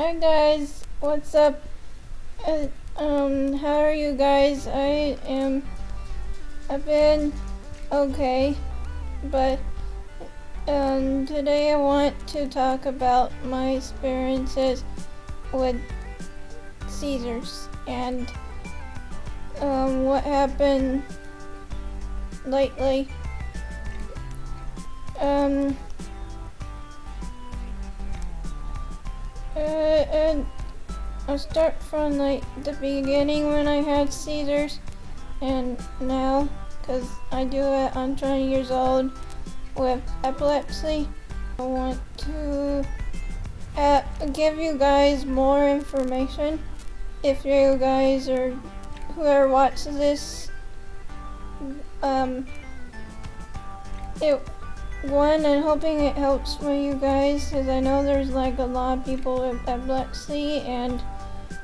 Hi guys, what's up? Uh, um, how are you guys? I am. I've been okay, but um, today I want to talk about my experiences with seizures and um, what happened lately. Um, and I'll start from like the beginning when I had seizures and now because I do it I'm 20 years old with epilepsy. I want to uh, give you guys more information if you guys or whoever watches this um it one and hoping it helps for you guys because I know there's like a lot of people with epilepsy and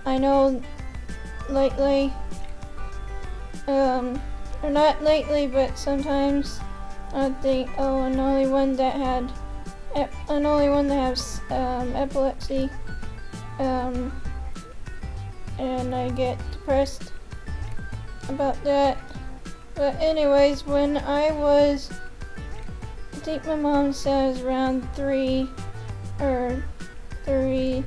I know lately um or not lately but sometimes I think oh I'm only one that had I'm only one that has um, epilepsy um and I get depressed about that. But anyways when I was think my mom says around three or three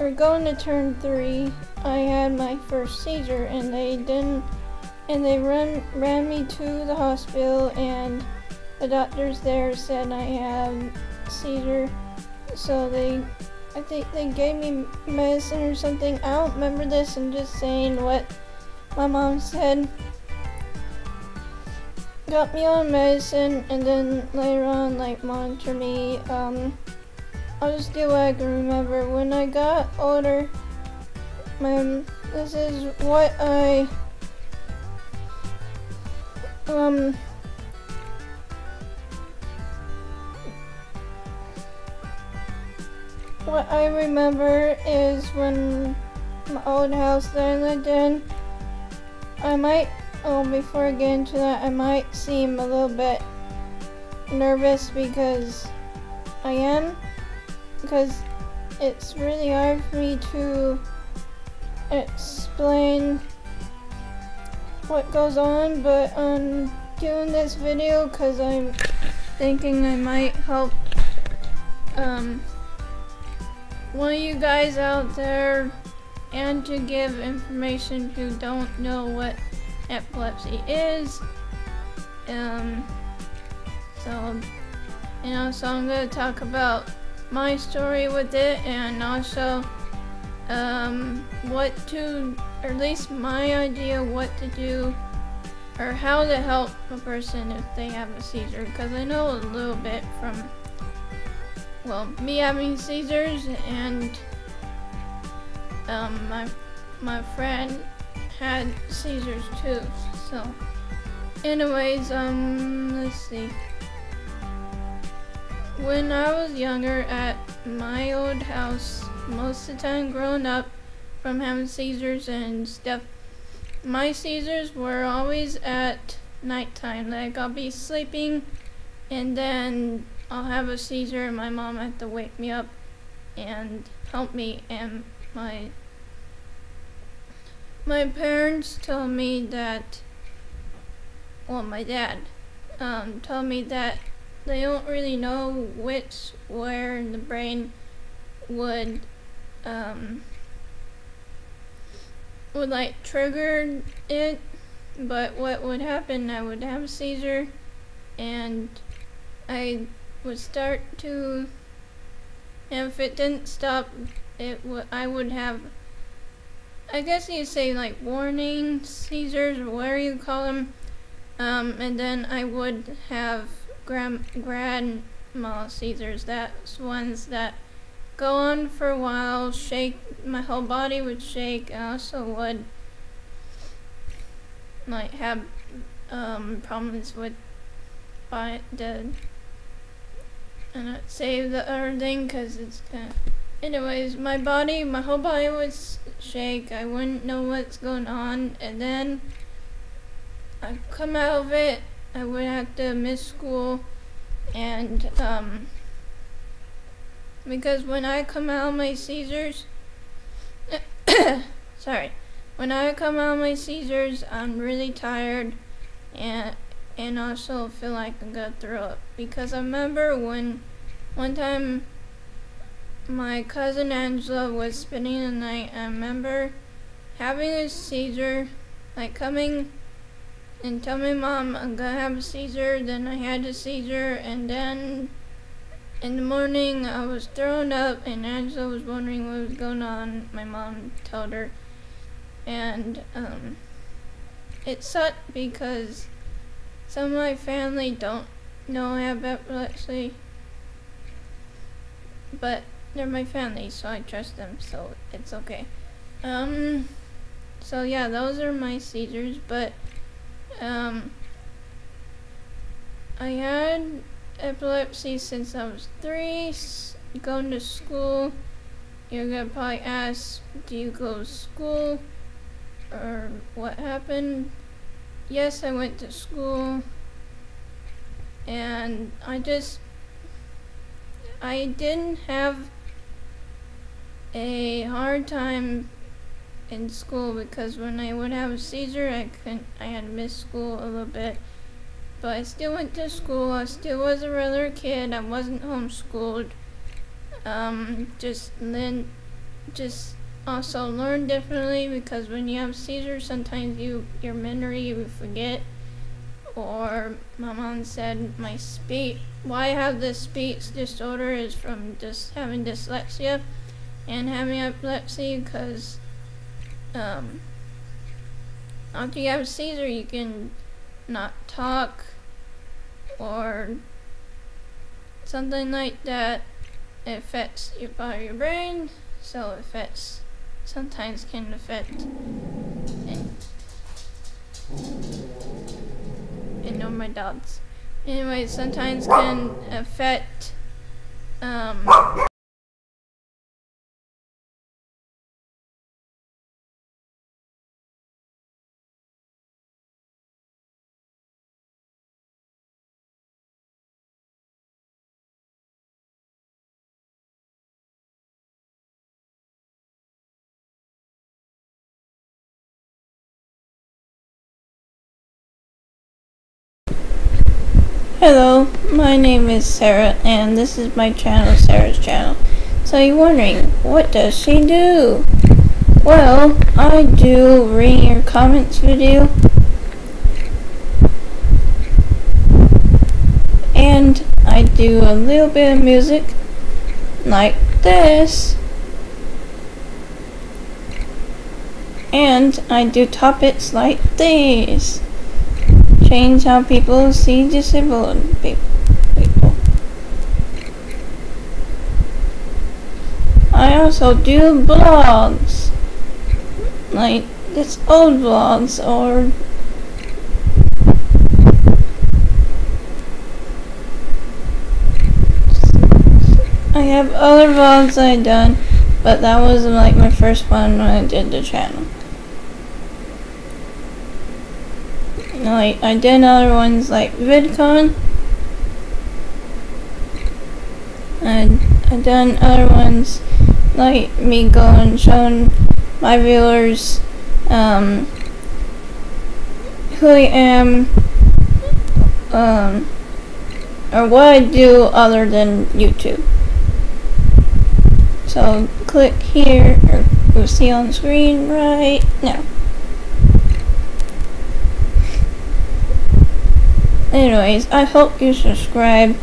or going to turn three I had my first seizure and they didn't and they ran ran me to the hospital and the doctors there said I had seizure. So they I think they gave me medicine or something. I don't remember this. I'm just saying what my mom said got me on medicine and then later on like monitor me. Um, I'll just do what I can remember. When I got older, my, this is what I, um, what I remember is when my old house that I lived in, I might Oh, before I get into that, I might seem a little bit nervous because I am. Because it's really hard for me to explain what goes on, but I'm doing this video because I'm thinking I might help um, one of you guys out there and to give information who don't know what epilepsy is. Um, so, you know, so I'm going to talk about my story with it and also um, what to, or at least my idea what to do or how to help a person if they have a seizure because I know a little bit from, well, me having seizures and um, my, my friend had seizures too. So, anyways, um, let's see. When I was younger at my old house, most of the time growing up from having seizures and stuff, my seizures were always at nighttime. Like I'll be sleeping and then I'll have a seizure and my mom had to wake me up and help me and my my parents told me that, well, my dad um, told me that they don't really know which, where in the brain would, um, would like trigger it, but what would happen, I would have a seizure and I would start to, and if it didn't stop, it would, I would have I guess you say like warning seizures or whatever you call them. Um, and then I would have grand mal seizures. That's ones that go on for a while, shake, my whole body would shake. I also would like have um, problems with by the and not say the other thing because it's kind of anyways my body my whole body would shake. I wouldn't know what's going on. And then I come out of it. I would have to miss school. And um because when I come out of my seizures, sorry, when I come out of my seizures, I'm really tired, and and also feel like I'm gonna throw up because I remember when one time my cousin Angela was spending the night. I remember having a seizure, like coming and telling my mom I'm gonna have a seizure. Then I had a seizure, and then in the morning I was thrown up, and Angela was wondering what was going on. My mom told her, and um, it sucked because some of my family don't know I have epilepsy, but they're my family, so I trust them, so it's okay. Um, so yeah, those are my seizures, but um, I had epilepsy since I was three. Going to school, you're gonna probably ask, do you go to school? Or what happened? Yes, I went to school. And I just, I didn't have a hard time in school because when I would have a seizure, I couldn't, I had to miss school a little bit. But I still went to school. I still was a regular kid. I wasn't homeschooled. Um, just then, just also learn differently because when you have seizures, sometimes you your memory you forget. Or my mom said my speech. Why I have this speech disorder is from just having dyslexia and having epilepsy because um, after you have a seizure, you can not talk or something like that. It affects your body, your brain, so it affects sometimes can affect and, know my dogs. Anyway, sometimes can affect um, Hello, my name is Sarah, and this is my channel, Sarah's channel. So you're wondering, what does she do? Well, I do reading your comments video. And I do a little bit of music, like this. And I do topics like these change how people see disabled people. I also do blogs, like this old blogs or I have other vlogs I done, but that was like my first one when I did the channel. Like I did other ones like VidCon. And I done other ones like me going showing my viewers um, who I am, um, or what I do other than YouTube. So click here, or you'll see on screen right now. Anyways, I hope you subscribe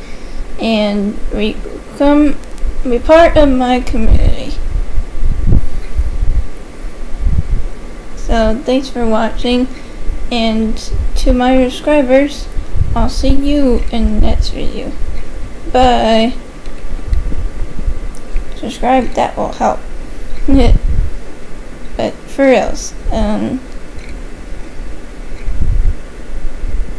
and become be part of my community. So thanks for watching and to my subscribers, I'll see you in the next video. Bye. Subscribe, that will help. but for reals, um,